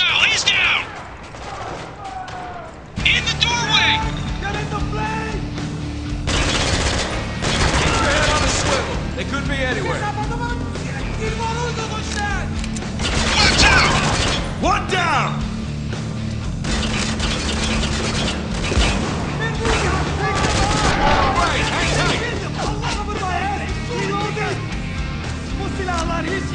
Hostile! He's down! In the doorway! Get in the flame! Keep your head on a swivel. They could be anywhere. Watch out! One down! Right, hang tight. Bu silahlar hiç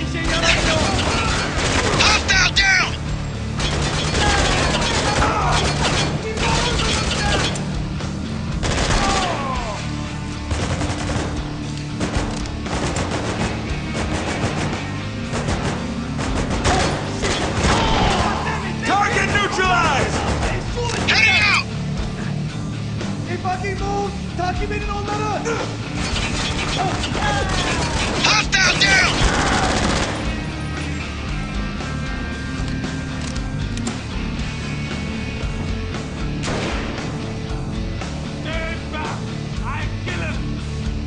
Takip edin onları! Hostile down! Stand back! I kill him!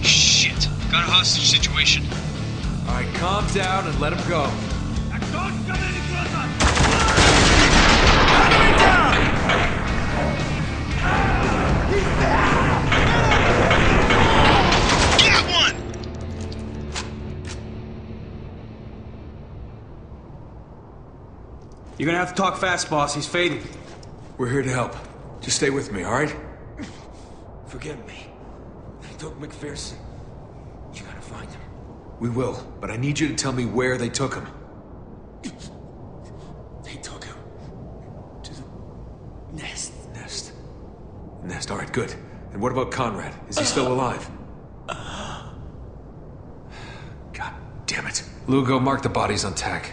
Shit! Got a hostage situation. All right, calm down and let him go. You're gonna have to talk fast, boss. He's fading. We're here to help. Just stay with me, all right? Forgive me. I took McPherson. You gotta find him. We will, but I need you to tell me where they took him. They took him to the nest. Nest. Nest, all right, good. And what about Konrad? Is he still alive? God damn it. Lugo, mark the bodies on tack.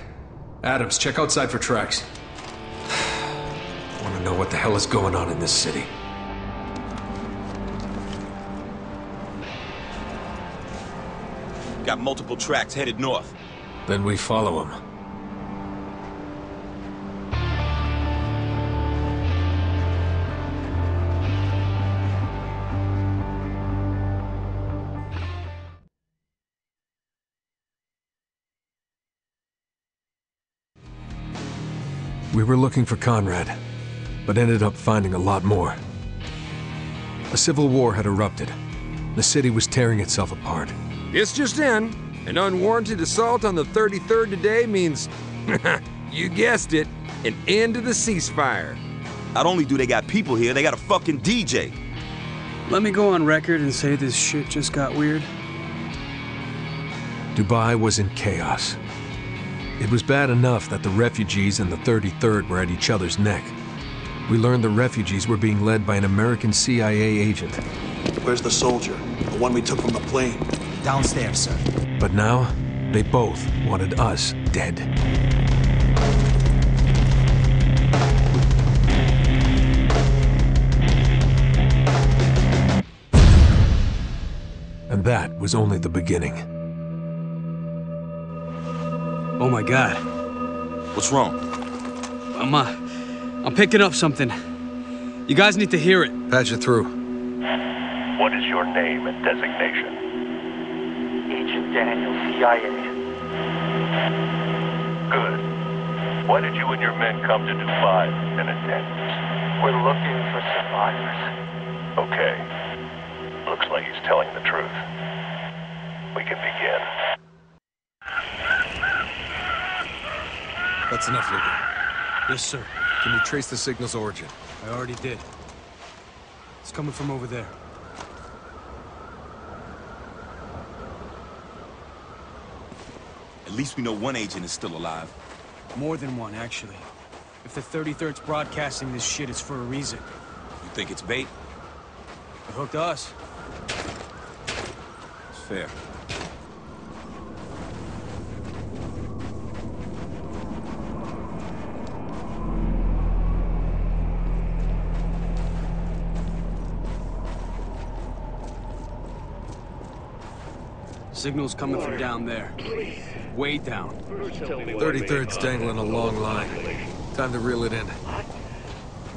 Adams, check outside for tracks. I want to know what the hell is going on in this city. Got multiple tracks headed north. Then we follow him. We were looking for Konrad, but ended up finding a lot more. A civil war had erupted. The city was tearing itself apart. This just in. An unwarranted assault on the 33rd today means, you guessed it, an end to the ceasefire. Not only do they got people here, they got a fucking DJ. Let me go on record and say this shit just got weird. Dubai was in chaos. It was bad enough that the refugees and the 33rd were at each other's neck. We learned the refugees were being led by an American CIA agent. Where's the soldier? The one we took from the plane. Downstairs, sir. But now, they both wanted us dead. And that was only the beginning. Oh my god. What's wrong? I'm, uh, I'm picking up something. You guys need to hear it. Patch it through. What is your name and designation? Agent Daniel, CIA. Good. Why did you and your men come to Dubai, Lieutenant Daniels? We're looking for survivors. Okay. Looks like he's telling the truth. We can begin. That's enough, Lugo. Yes, sir. Can you trace the signal's origin? I already did. It's coming from over there. At least we know one agent is still alive. More than one, actually. If the 33rd's broadcasting this shit, it's for a reason. You think it's bait? It hooked us. It's fair. Signal's coming from down there. Way down. 33rd's dangling a long line. Time to reel it in.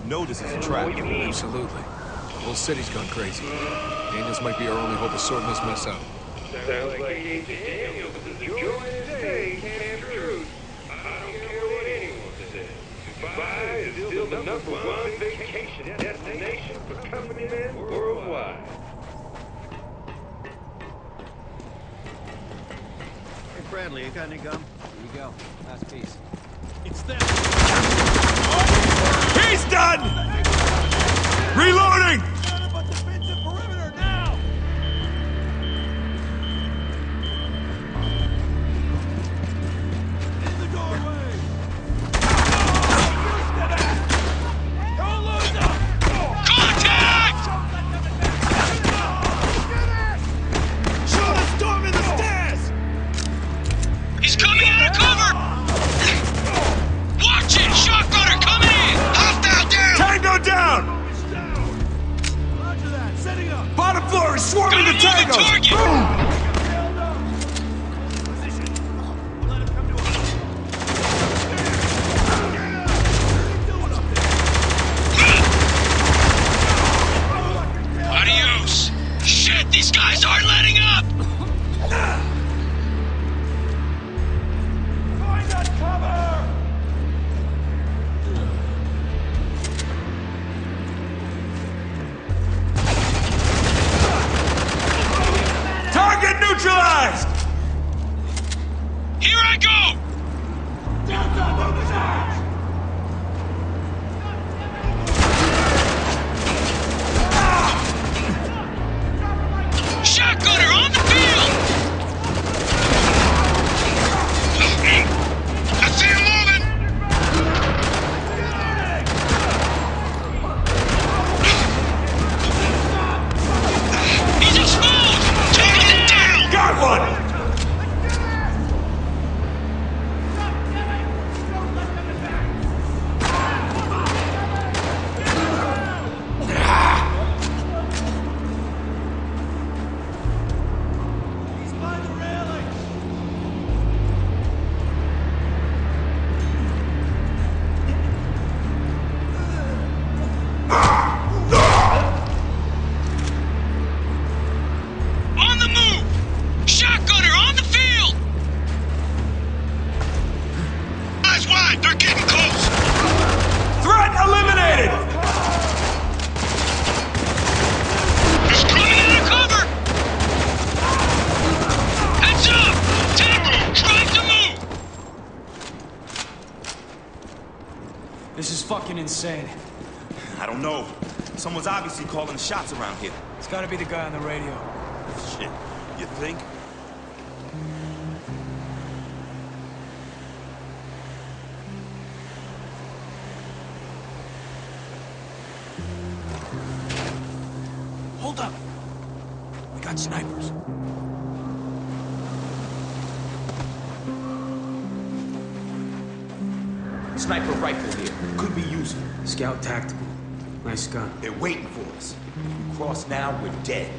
Notice this is a trap. Absolutely. The whole city's gone crazy. Daniels might be our only hope of sorting this mess out. Number one vacation destination for company men worldwide. Bradley, you got any gum? Here you go. Last piece. It's them. Oh, he's done! Reloading! Fucking insane. I don't know. Someone's obviously calling the shots around here. It's gotta be the guy on the radio. Shit, you think? Hold up! We got snipers. Sniper rifle here. Could be useful. Scout tactical. Nice gun. They're waiting for us. If we cross now, we're dead.